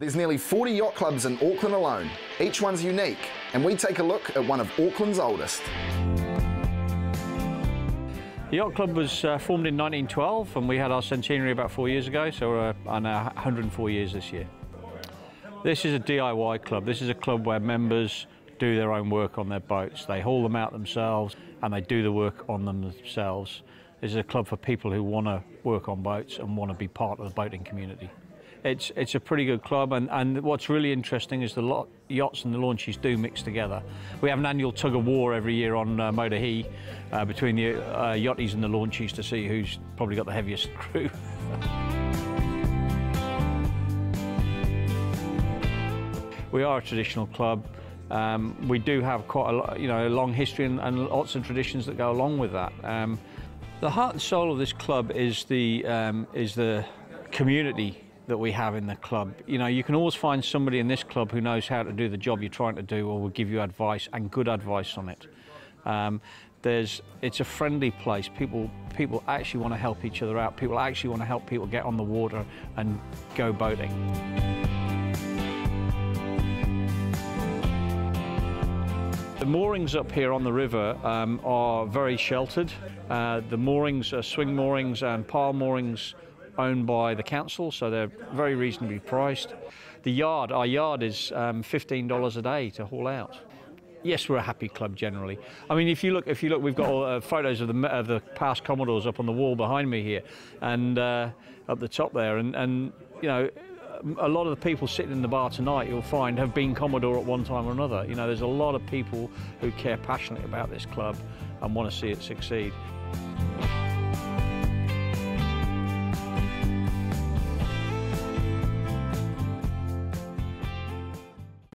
There's nearly 40 yacht clubs in Auckland alone. Each one's unique, and we take a look at one of Auckland's oldest. The Yacht Club was uh, formed in 1912 and we had our centenary about four years ago, so we're uh, on our 104 years this year. This is a DIY club. This is a club where members do their own work on their boats. They haul them out themselves and they do the work on them themselves. This is a club for people who want to work on boats and want to be part of the boating community. It's, it's a pretty good club, and, and what's really interesting is the lot, yachts and the launches do mix together. We have an annual tug of war every year on uh, Motuihe uh, between the uh, yachties and the launches to see who's probably got the heaviest crew. we are a traditional club. Um, we do have quite a, you know, a long history and, and, lots of traditions that go along with that. Um, the heart and soul of this club is the, um, is the community that we have in the club. You know, you can always find somebody in this club who knows how to do the job you're trying to do or will give you advice and good advice on it. Um, there's, it's a friendly place. People, people actually want to help each other out. People actually want to help people get on the water and go boating. The moorings up here on the river um, are very sheltered. Uh, the moorings are swing moorings and pile moorings owned by the council, so they're very reasonably priced. The yard, our yard is um, $15 a day to haul out. Yes, we're a happy club generally. I mean, if you look, if you look, we've got all, uh, photos of the of the past Commodores up on the wall behind me here, and uh, up the top there, and and you know, a lot of the people sitting in the bar tonight, you'll find, have been Commodore at one time or another. You know, there's a lot of people who care passionately about this club and want to see it succeed.